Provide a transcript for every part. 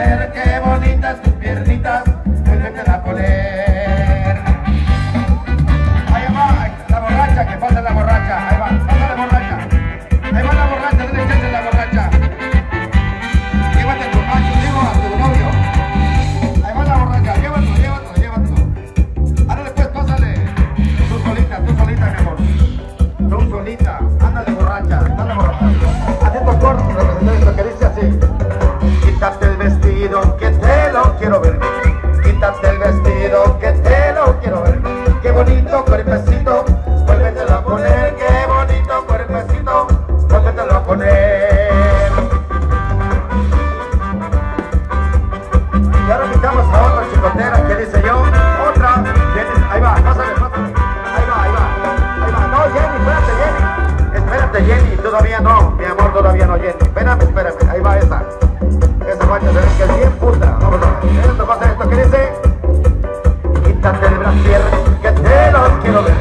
ver qué bonitas tus piernitas. que te las quiero ver.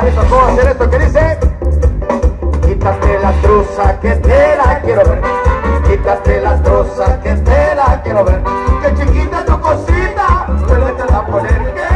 A hacer esto que dice. Quítate la truza que te la quiero ver. Quítate la truza que te la quiero ver. Que chiquita tu cosita, vuelve a poner que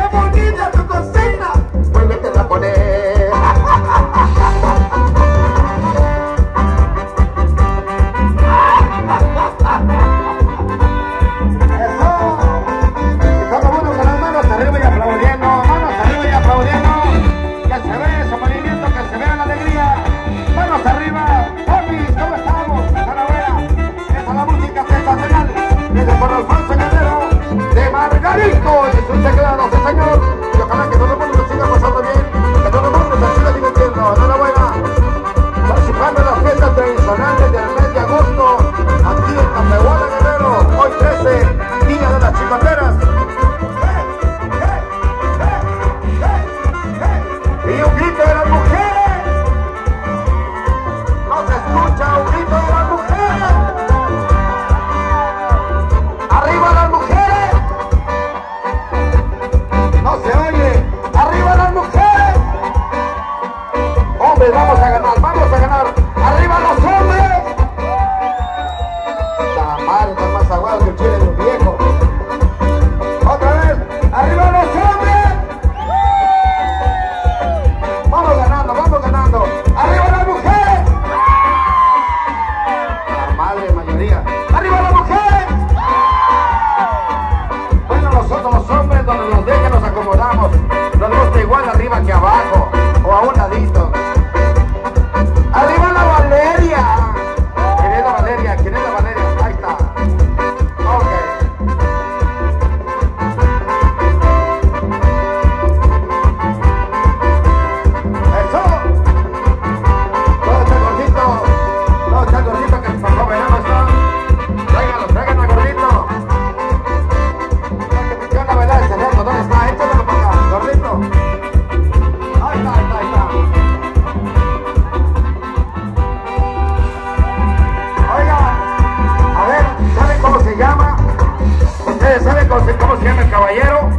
¿cómo se llama el caballero?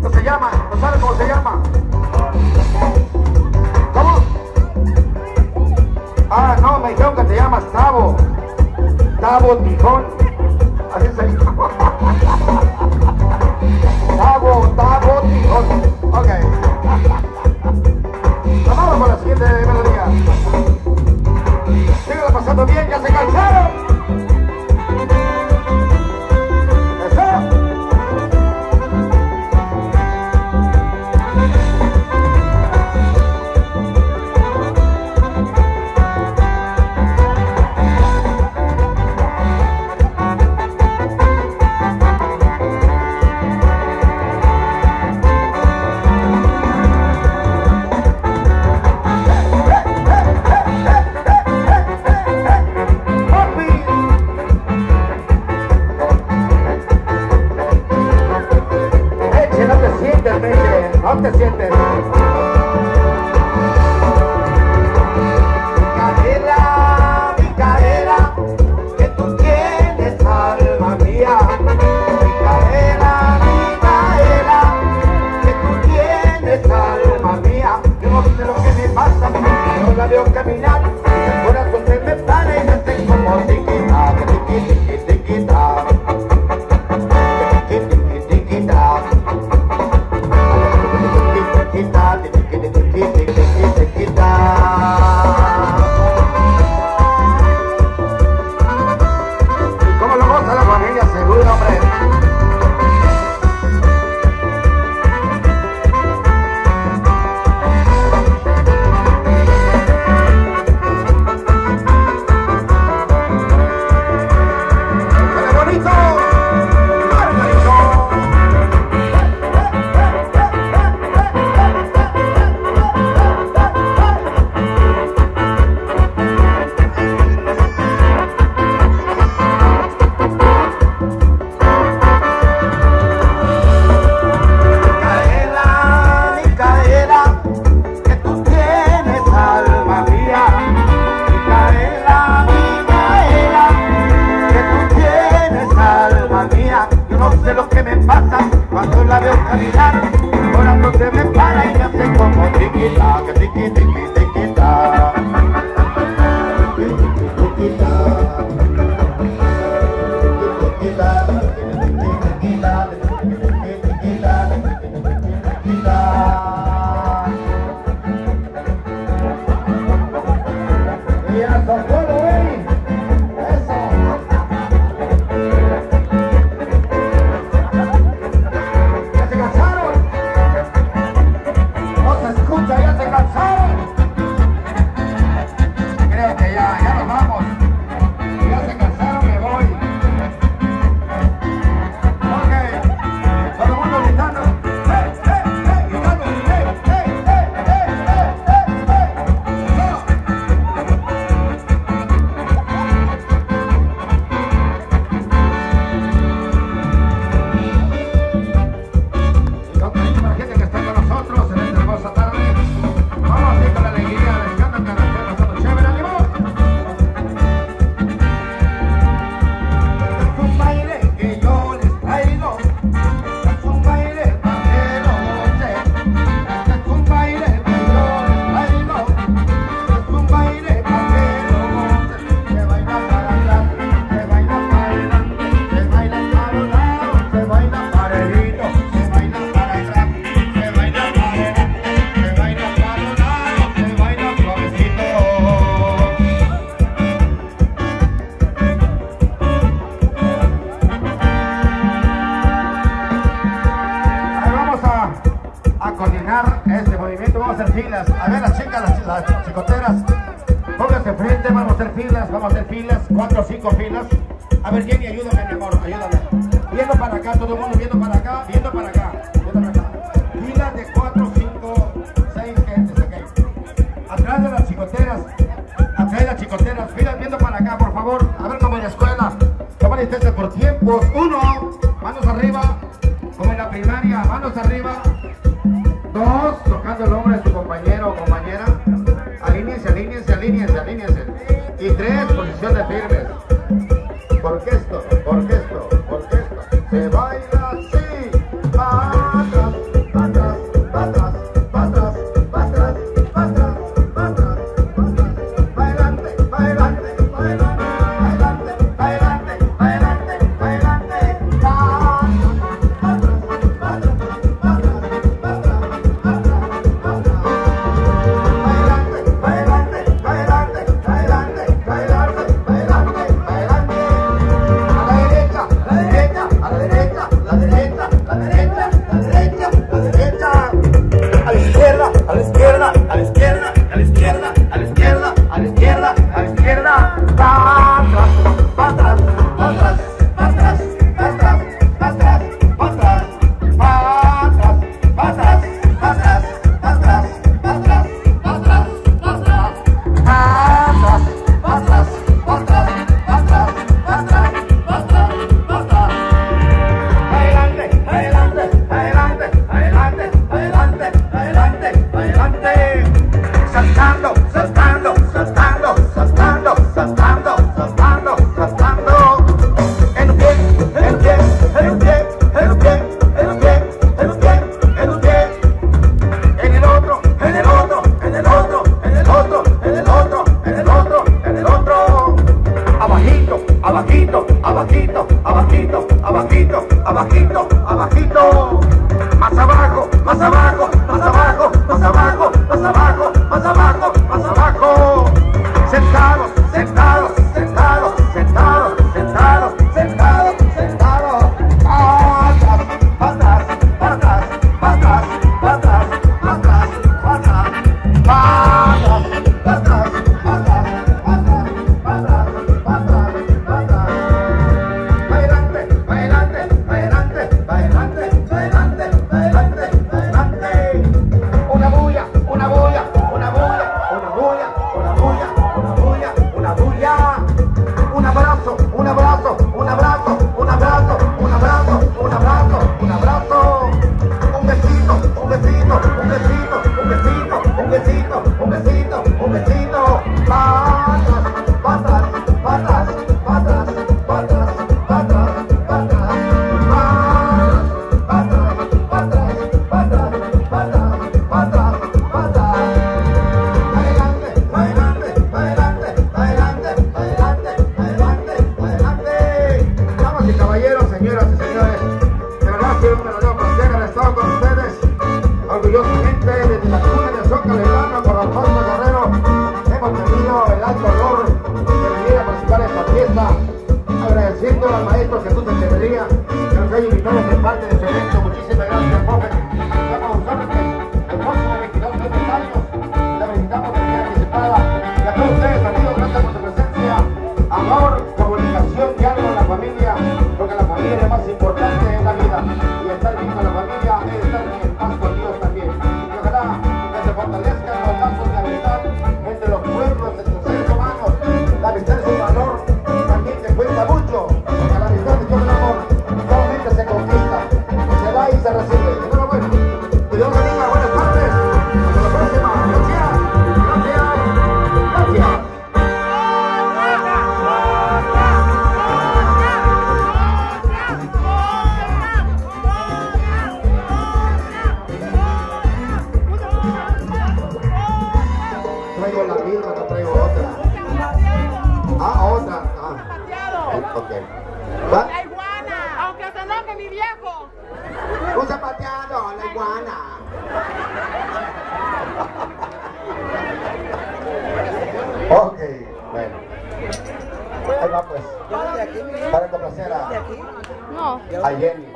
No se llama, no sabe cómo se llama. ¿Cómo? Ah, no, me dijeron que te llamas Tabo. Tabo Tijón. Así se llama. Tabo, Tabo Tijón. Ok. Vamos con la siguiente melodía. Síguela pasando bien, ya se por tiempos. Uno. abajito, abajito. Más abajo, más abajo, más abajo, más abajo, más abajo, más abajo. otra. Ah, otra. Ah. Ok. La iguana, aunque se enoje mi viejo. Un zapateado, la iguana. Ok, bueno. Ahí va pues. Para complacer a... No. A Jenny.